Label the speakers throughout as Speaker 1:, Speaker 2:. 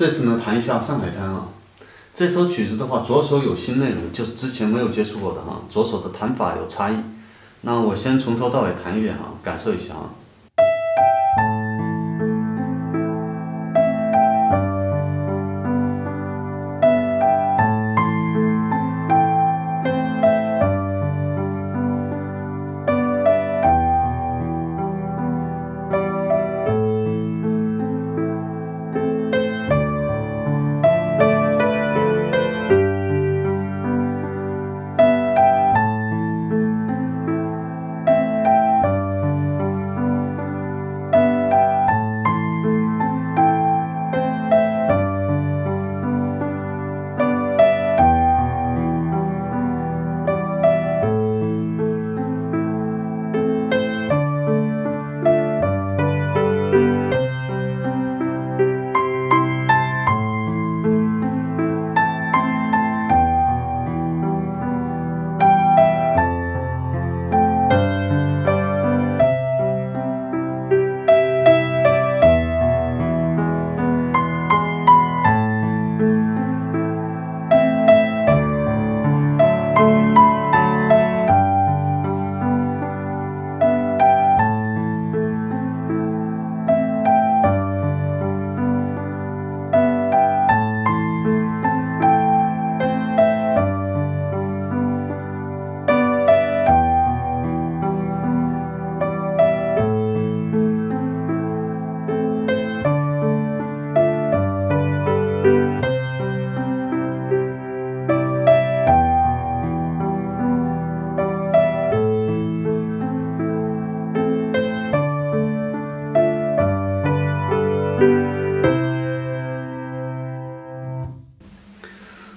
Speaker 1: 这次呢，弹一下《上海滩》啊。这首曲子的话，左手有新内容，就是之前没有接触过的哈，左手的弹法有差异。那我先从头到尾弹一遍啊，感受一下啊。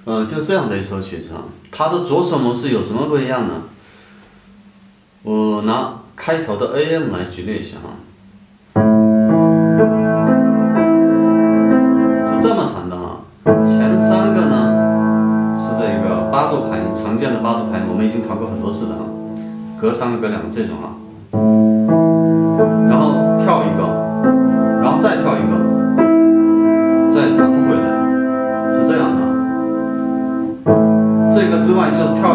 Speaker 1: 嗯，就这样的一首曲子啊，它的左手模式有什么不一样呢？我拿开头的 AM 来举例一下哈，是这么弹的哈。前三个呢是这个八度拍，常见的八度拍，我们已经弹过很多次的啊，隔三个隔两个这种啊，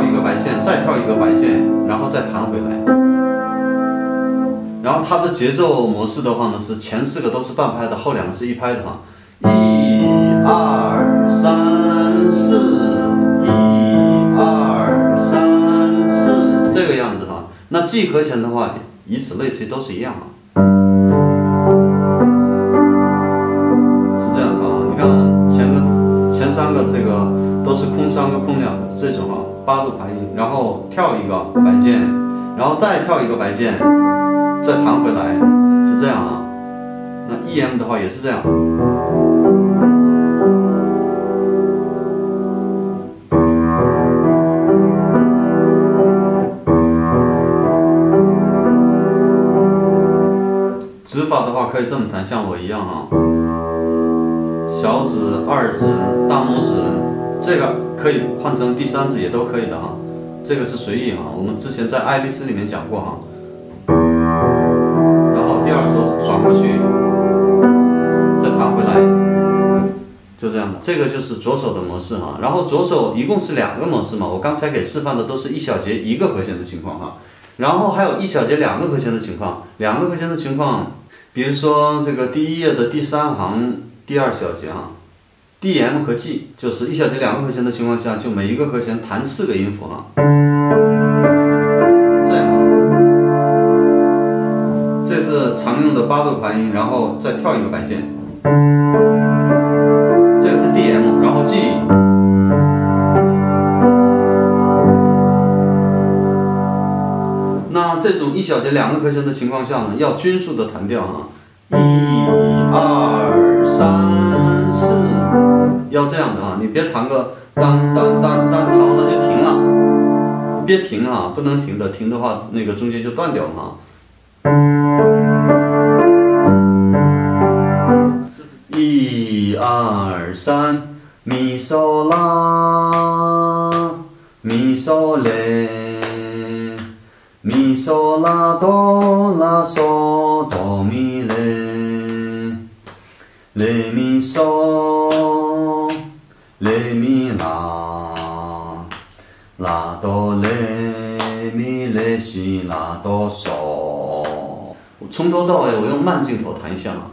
Speaker 1: 一个白键，再跳一个白键，然后再弹回来。然后它的节奏模式的话呢，是前四个都是半拍的，后两个是一拍的哈。一、二、三、四，一、二、三、四是这个样子哈。那 G 和弦的话，以此类推都是一样啊。是这样的啊，你看前个前三个这个。都是空三个空两个这种啊，八度拍音，然后跳一个白键，然后再跳一个白键，再弹回来，是这样啊。那 E M 的话也是这样。指法的话可以这么弹，像我一样啊，小指、二指、大拇指。这个可以换成第三指也都可以的哈，这个是随意哈。我们之前在爱丽丝里面讲过哈。然后第二手转过去，再弹回来，就这样的。这个就是左手的模式哈。然后左手一共是两个模式嘛，我刚才给示范的都是一小节一个和弦的情况哈。然后还有一小节两个和弦的情况，两个和弦的情况，比如说这个第一页的第三行第二小节哈。D M 和 G 就是一小节两个和弦的情况下，就每一个和弦弹四个音符啊。这样，这是常用的八度拍音，然后再跳一个白键。这个是 D M，然后 G。那这种一小节两个和弦的情况下呢，要均速的弹调啊，一二三。要这样的啊，你别弹个当当当当，弹了就停了，别停啊，不能停的，停的话那个中间就断掉了啊。一二三，咪嗦啦，咪嗦嘞，咪嗦啦哆啦嗦哆咪嘞，嘞咪嗦。来米拉拉哆来米来西拉哆索。从头到尾我用慢镜头弹一下嘛。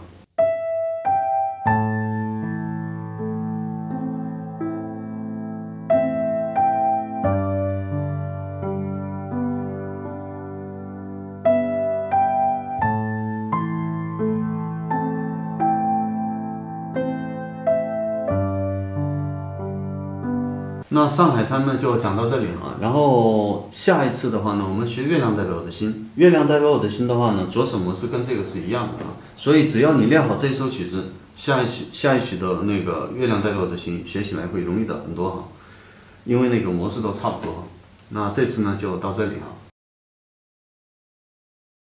Speaker 1: 那上海滩呢就讲到这里啊，然后下一次的话呢，我们学月亮代表我的心。月亮代表我的心的话呢，左手模式跟这个是一样的啊，所以只要你练好这一首曲子，下一曲下一曲的那个月亮代表我的心学起来会容易的很多哈，因为那个模式都差不多。那这次呢就到这里哈。